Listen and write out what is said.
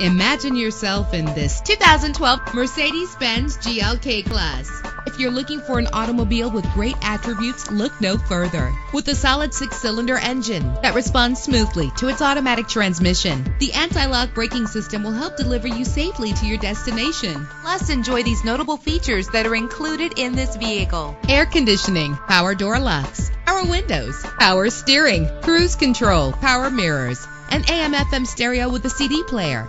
Imagine yourself in this 2012 Mercedes-Benz GLK Class. If you're looking for an automobile with great attributes, look no further. With a solid six-cylinder engine that responds smoothly to its automatic transmission, the anti-lock braking system will help deliver you safely to your destination. Plus, enjoy these notable features that are included in this vehicle. Air conditioning, power door locks, power windows, power steering, cruise control, power mirrors, an AM FM stereo with a CD player.